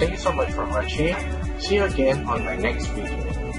Thank you so much for watching. See you again on my next video.